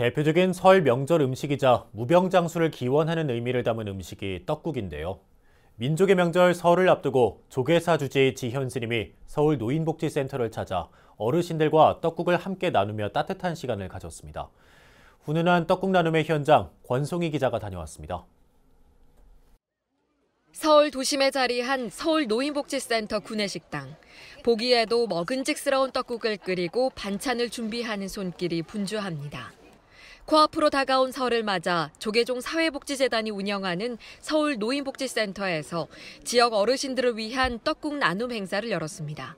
대표적인 설 명절 음식이자 무병장수를 기원하는 의미를 담은 음식이 떡국인데요. 민족의 명절 설을 앞두고 조계사 주제의 지현 스님이 서울 노인복지센터를 찾아 어르신들과 떡국을 함께 나누며 따뜻한 시간을 가졌습니다. 훈훈한 떡국 나눔의 현장 권송희 기자가 다녀왔습니다. 서울 도심에 자리한 서울 노인복지센터 구내식당. 보기에도 먹은직스러운 떡국을 끓이고 반찬을 준비하는 손길이 분주합니다. 코앞으로 다가온 설을 맞아 조계종 사회복지재단이 운영하는 서울 노인복지센터에서 지역 어르신들을 위한 떡국 나눔 행사를 열었습니다.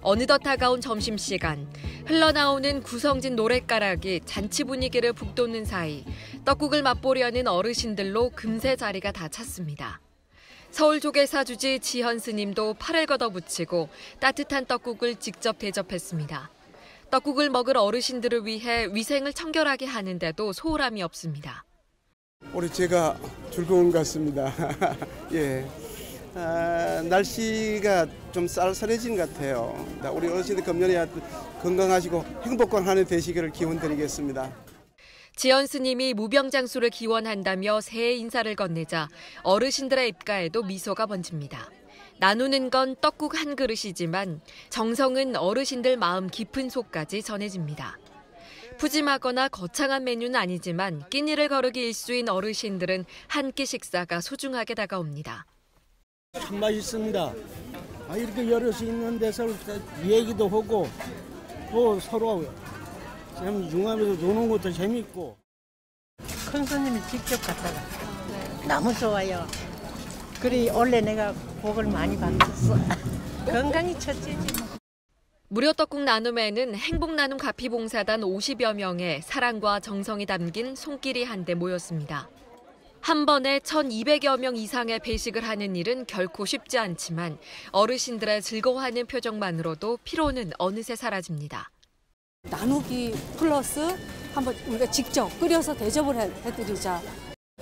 어느덧 다가온 점심시간. 흘러나오는 구성진 노랫가락이 잔치 분위기를 북돋는 사이 떡국을 맛보려는 어르신들로 금세 자리가 다 찼습니다. 서울 조계사 주지 지현 스님도 팔을 걷어붙이고 따뜻한 떡국을 직접 대접했습니다. 떡국을 먹을 어르신들을 위해 위생을 청결하게 하는데도 소홀함이 없습니다. 올해 제가 즐거운 것 같습니다. 예. 아, 날씨가 좀 쌀쌀해진 것 같아요. 우리 어르신들 금년에 건강하시고 행복한 한해 되시기를 기원 드리겠습니다. 지연 스님이 무병장수를 기원한다며 새해 인사를 건네자 어르신들의 입가에도 미소가 번집니다. 나누는 건 떡국 한 그릇이지만 정성은 어르신들 마음 깊은 속까지 전해집니다. 푸짐하거나 거창한 메뉴는 아니지만 끼니를 거르기 일수인 어르신들은 한 끼 식사가 소중하게 다가옵니다. 참 맛있습니다. 아, 이렇게 여럿이 있는 데서 얘기도 하고 또 서로 참 융하면서 노는 것도 재밌고. 큰 손님이 직접 갖다가 너무 좋아요. 그래 원래 내가 복을 많이 받았어. 건강이 첫째지. 무료 떡국 나눔에는 행복 나눔 가피 봉사단 50여 명의 사랑과 정성이 담긴 손길이 한데 모였습니다. 한 번에 1,200여 명 이상의 배식을 하는 일은 결코 쉽지 않지만 어르신들의 즐거워하는 표정만으로도 피로는 어느새 사라집니다. 나누기 플러스 한번 우리가 직접 끓여서 대접을 해드리자.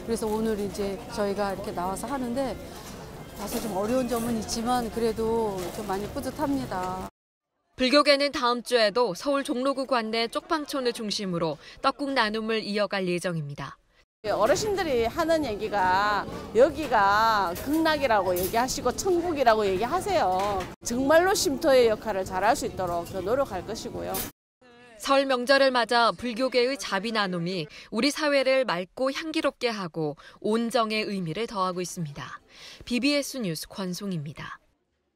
그래서 오늘 이제 저희가 이렇게 나와서 하는데 다소 좀 어려운 점은 있지만 그래도 좀 많이 뿌듯합니다. 불교계는 다음 주에도 서울 종로구 관내 쪽방촌을 중심으로 떡국 나눔을 이어갈 예정입니다. 어르신들이 하는 얘기가 여기가 극락이라고 얘기하시고 천국이라고 얘기하세요. 정말로 쉼터의 역할을 잘할 수 있도록 더 노력할 것이고요. 설 명절을 맞아 불교계의 자비 나눔이 우리 사회를 맑고 향기롭게 하고 온정의 의미를 더하고 있습니다. BBS 뉴스 권송입니다.